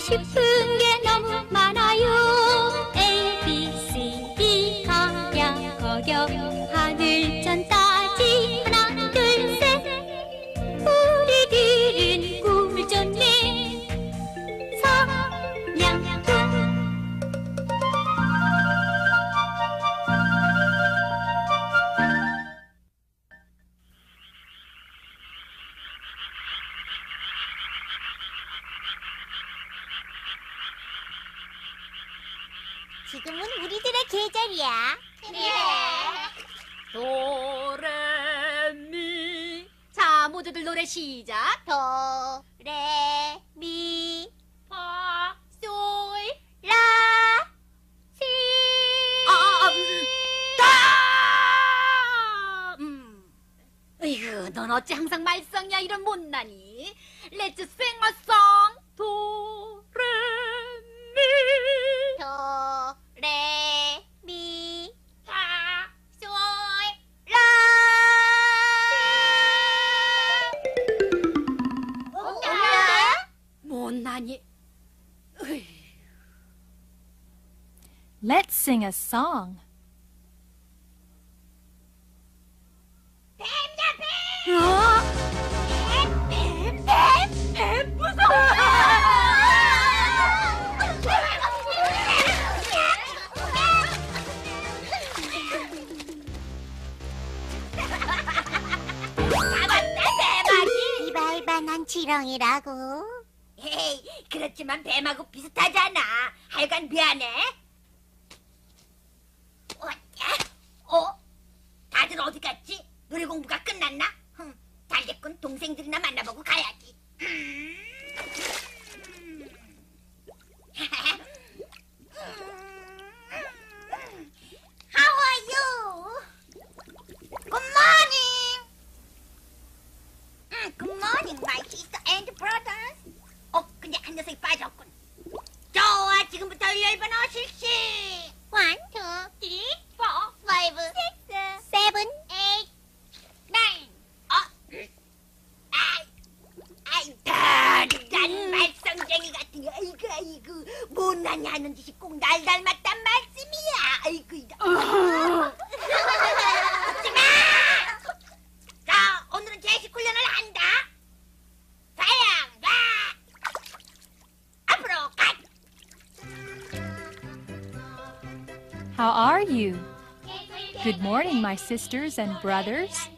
싶은 게 지금은 우리들의 계절이야. 그래. 도레미. 자, 모두들 노래 시작. 도, 레, 미, 파, 솔, 라, 시. 아, 아, 음, 다. 음. 어이구, 넌 어찌 항상 말썽이야 이런 못나니? Let's sing a song. 도 sing a song. 뱀, 뱀, 뱀 잡았다 대박이 이발반한 지렁이라고. 에이 그렇지만 뱀하고 비슷하잖아 하여간 미안해 어, 야, 어? 다들 어디 갔지? 노래 공부가 끝났나? 흠, 잘됐군 동생들이나 만나보고 가야지 음. you? Good morning, my sisters and brothers.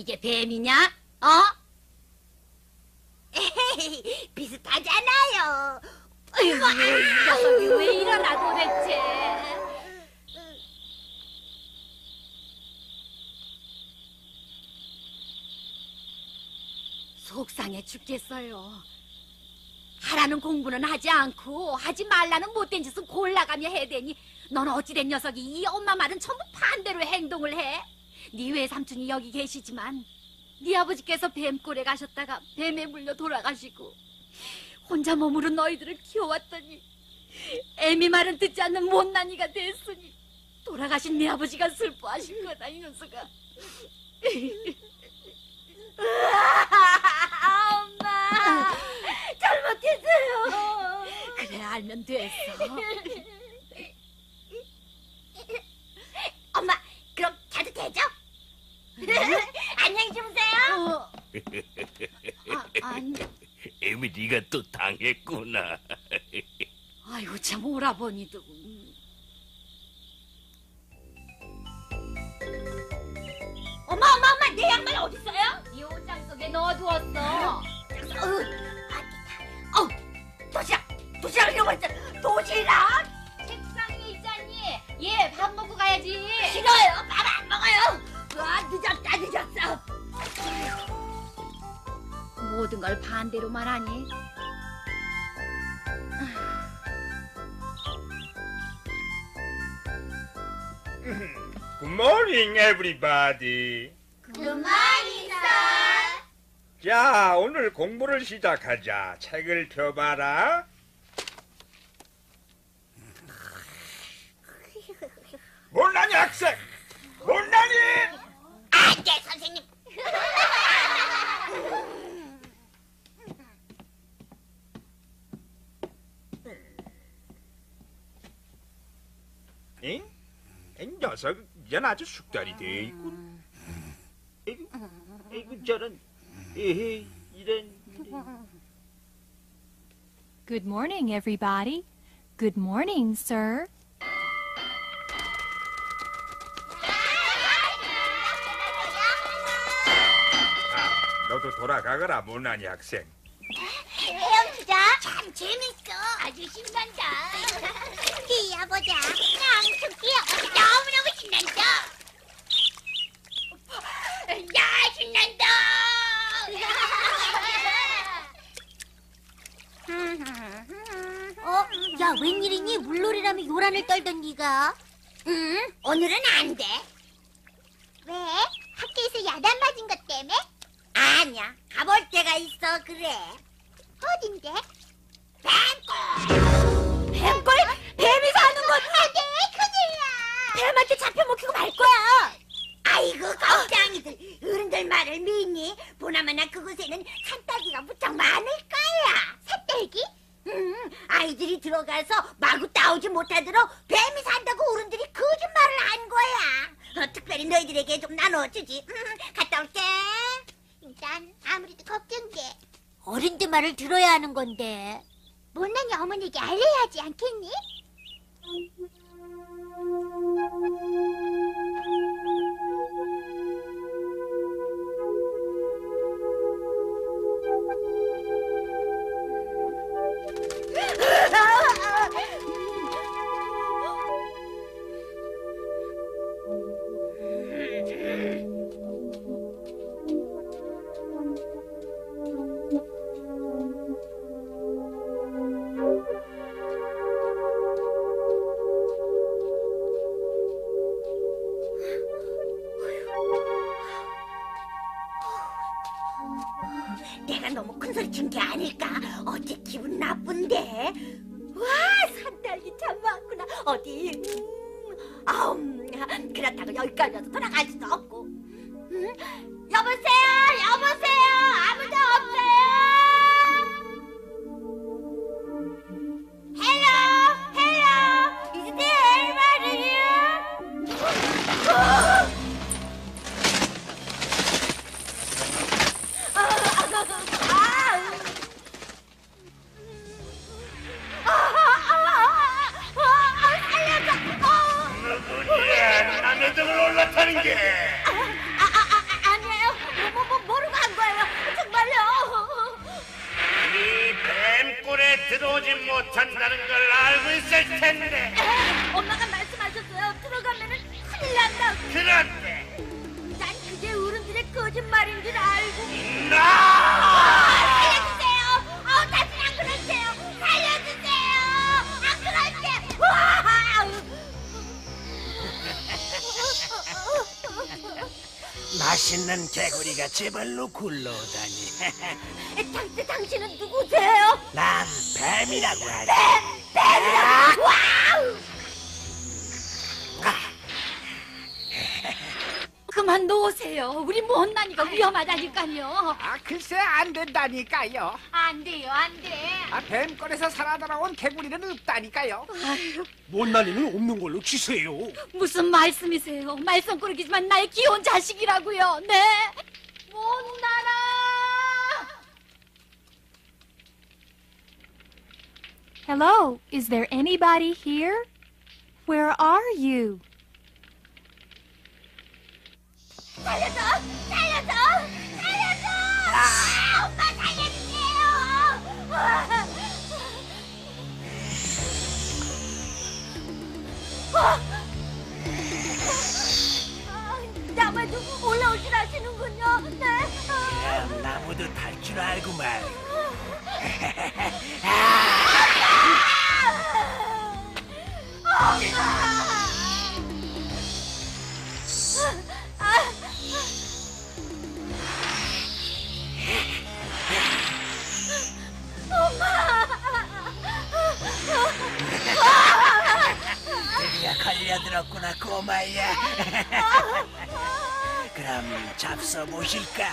이게 뱀이냐? 어? 에헤이, 비슷하잖아요. 아이고, 이 녀석이 왜 이러나 도대체. 속상해 죽겠어요. 하라는 공부는 하지 않고 하지 말라는 못된 짓은 골라가며 해대니 넌 어찌된 녀석이 이 엄마 말은 전부 반대로 행동을 해? 네 외삼촌이 여기 계시지만 네 아버지께서 뱀골에 가셨다가 뱀에 물려 돌아가시고 혼자 몸으로 너희들을 키워왔더니 애미 말은 듣지 않는 못난 이가 됐으니 돌아가신 네 아버지가 슬퍼하신 거다 이 녀석아. 엄마 잘못했어요. 그래 알면 됐어 엄마 그럼 가도 되죠? 안녕히 주무세요. 아, 아니. 에미 네가 또 당했구나. 아이고 참 오라버니도 엄마 엄마 엄마 내 양말 어디 있어요? 이 옷장 속에 넣어두었어. 어, 어, 도시락 도시락 잃어버렸어. 도시락? 책상에 있잖니. 얘 밥 먹고 가야지. 싫어요 거예요! 아, 늦었다, 늦었어! 모든 걸 반대로 말하니? Good morning everybody Good morning sir 자, 오늘 공부를 시작하자. 책을 펴봐라. 몰라냐, 학생! 못나니! 안 돼 선생님. 응? 이 녀석, 이젠 아주 숙달이 돼 있군. 에이구, 에이구, 저런, 에헤, 이런. Good morning, everybody. Good morning, sir. 너도 돌아가거라, 못나니 학생. 헤엄치자. 참 재밌어. 아주 신난다. 뛰어보자. 낭 뛰어. 너무너무 신난다. 야 신난다. 어? 야 웬일이니? 물놀이라며 요란을 떨던 네가? 응? 오늘은 안 돼. 왜? 학교에서 야단 맞은 것 때문에? 아니야. 가볼 데가 있어 그래. 어딘데? 뱀골! 뱀골? 뱀이 사는 곳! 안 돼! 큰일이야! 뱀한테 잡혀 먹히고 말 거야! 아이고 걱정이들 어른들 말을 믿니? 보나마나 그곳에는 산딸기가 무척 많을 거야 산딸기? 응 아이들이 들어가서 마구 따오지 못하도록 뱀이 산다고 어른들이 거짓말을 한 거야 어, 특별히 너희들에게 좀 나눠주지 음, 갔다 올게 난 아무래도 걱정돼 어른들 말을 들어야 하는 건데. 못난이 어머니에게 알려야 하지 않겠니? 어디? 음, 아음, 그렇다고 여기까지 와서 돌아갈 수도 없고. 음, 여보세요, 여보세요, 아무도 없 올라타는 게. 아니에요. 뭐, 뭐, 모르고 한 거예요. 정말요. 네 뱀골에 들어오지 못한다는 걸 알고 있을 텐데. 엄마가 말씀하셨어요. 들어가면은 큰일 난다고. 그런데 난 그게 어른들의 거짓말인 줄 알고. 나 맛있는 개구리가 제발로 굴러다니. 당신, 당신은 누구세요? 난 뱀이라고 하지. 뱀이라고. 와 그만 놓으세요. 우리 못난이가 위험하다니까요. 아 글쎄 안 된다니까요. 안 돼요, 안 돼. 아 뱀골에서 살아 돌아온 개구리는 없다니까요. 못난이는 없는 걸로 치세요. 무슨 말씀이세요? 말썽 꾸러기지만 나의 귀여운 자식이라고요. 네. 못난아. Hello, is there anybody here? Where are you? 살려줘! 살려줘! 살려줘! 아, 엄마 살려주세요! 아, 나만 두고 올라오질 않으시는군요. 네. 나무들 너도 탈 줄 알구만. 드디어 걸려들었구나 꼬마야. 그럼 잡숴 보실까?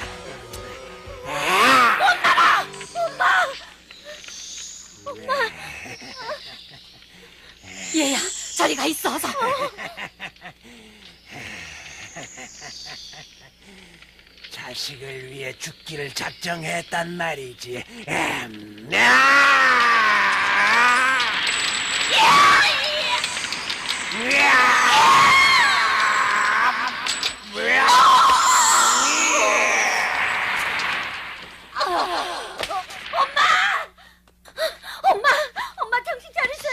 얘야, 저리 가 있어, 어서. 자식을 위해 죽기를 작정했단 말이지. 음, 야! 엄마, 엄마 정신 차리세요.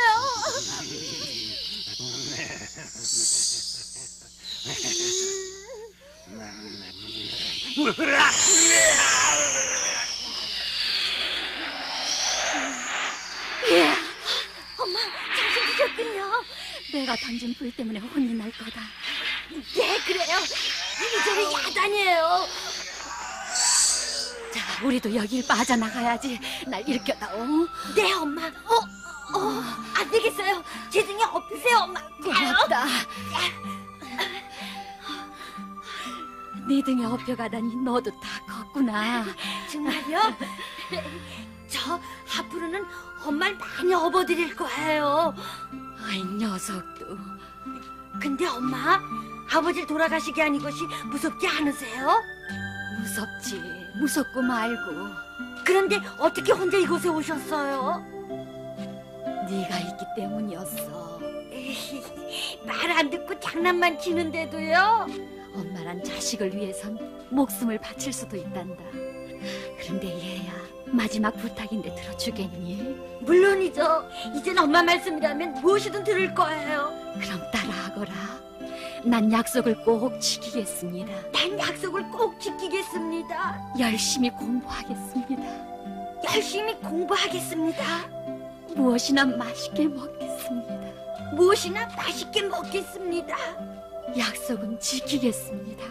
내가 던진 불 때문에 혼이 날 거다. 네, 그래요. 이리저리 야단이에요. 자, 우리도 여길 빠져나가야지. 날 일으켜다 오. 네, 엄마. 어, 어, 안 되겠어요. 제 등에 엎으세요, 엄마. 고맙다. 네 등에 업혀가다니 너도 다 컸구나. 정말요? 저 앞으로는 엄마를 많이 업어드릴 거예요. 아이 녀석도. 근데 엄마, 아버지 돌아가시게 하는 것이 무섭지 않으세요? 무섭지. 무섭고 말고. 그런데 어떻게 혼자 이곳에 오셨어요? 네가 있기 때문이었어. 말 안 듣고 장난만 치는데도요? 엄마란 자식을 위해선 목숨을 바칠 수도 있단다. 그런데 얘야, 마지막 부탁인데 들어주겠니? 물론이죠. 이젠 엄마 말씀이라면 무엇이든 들을 거예요. 그럼 따라하거라. 난 약속을 꼭 지키겠습니다. 난 약속을 꼭 지키겠습니다. 열심히 공부하겠습니다. 열심히 공부하겠습니다. 무엇이나 맛있게 먹겠습니다. 무엇이나 맛있게 먹겠습니다. 약속은 지키겠습니다.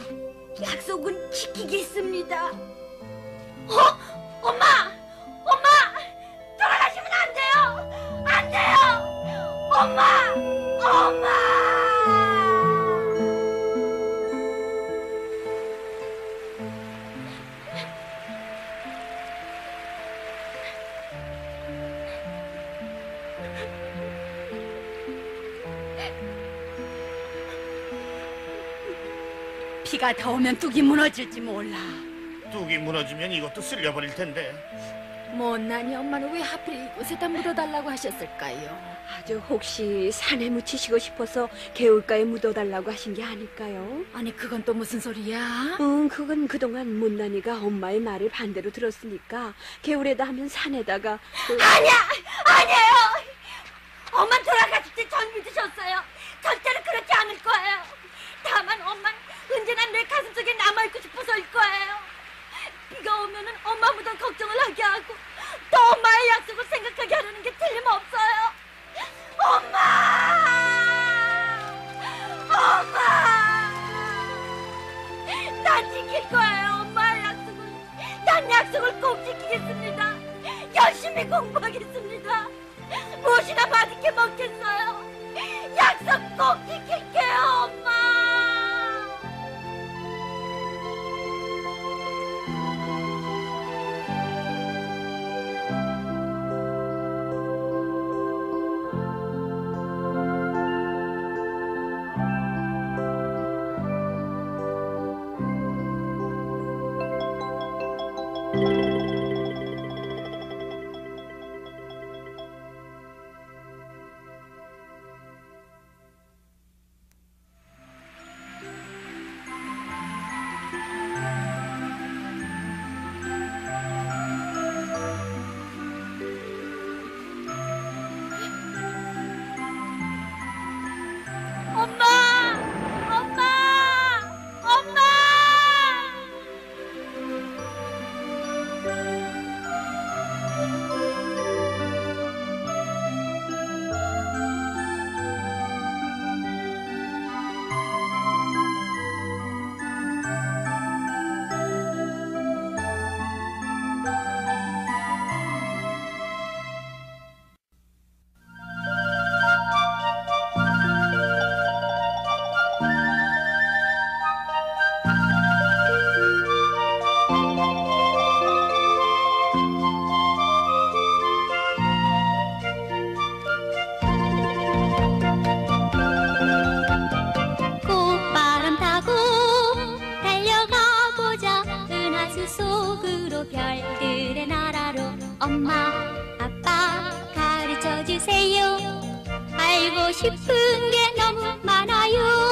약속은 지키겠습니다. 어? 엄마! 엄마! 엄마! 비가 더 오면 뚝이 무너질지 몰라. 뚝이 무너지면 이것도 쓸려버릴 텐데. 못난이 엄마는 왜 하필 이곳에다 묻어달라고 하셨을까요? 아주 혹시 산에 묻히시고 싶어서 개울가에 묻어달라고 하신 게 아닐까요? 아니 그건 또 무슨 소리야? 응, 그건 그동안 못난이가 엄마의 말을 반대로 들었으니까 개울에다 하면 산에다가 그- 아니야! 아니에요! 엄마 돌아가실 때 전 믿으셨어요. 하수 속으로 별들의 나라로 엄마 아빠 가르쳐 주세요. 알고 싶은 게 너무 많아요.